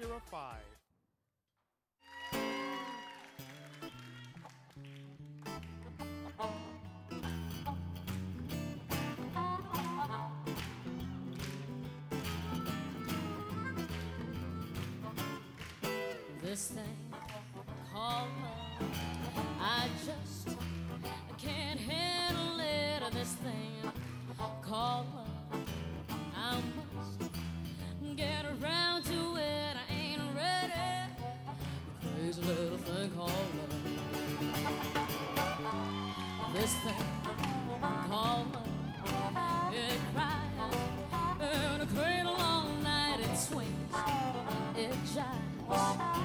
405. This thing This thing it cries in a all night. It swings, it jives.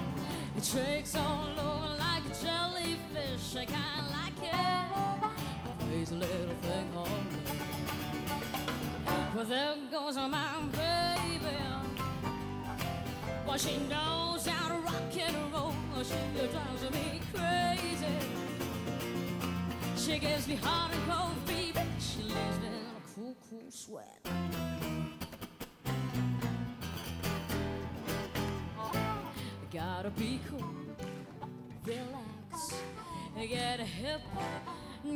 It shakes all over like a jellyfish. I kinda like it. Crazy little thing called love. Well, there goes my baby. Well, she knows how to rock and roll. She drives me crazy. She gives me hot and cold fever. She leaves me in a cool, cool sweat. Gotta be cool, relax, get a hip,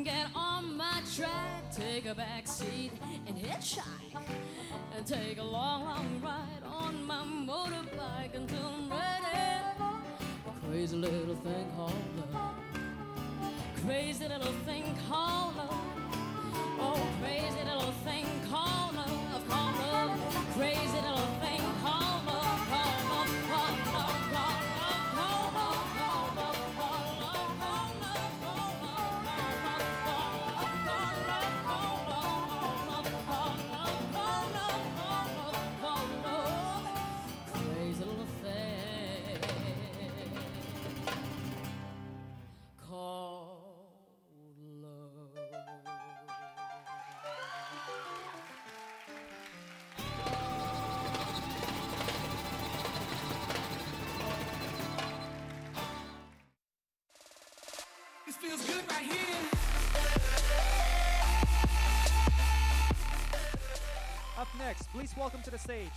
get on my track, take a back seat and hitchhike, and take a long, long ride on my motorbike until I'm ready. Crazy little thing called love, crazy little thing called love. Up next, please welcome to the stage